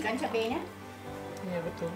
kan cabainya? Ya betul.